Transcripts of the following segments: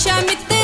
Shamit.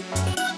you.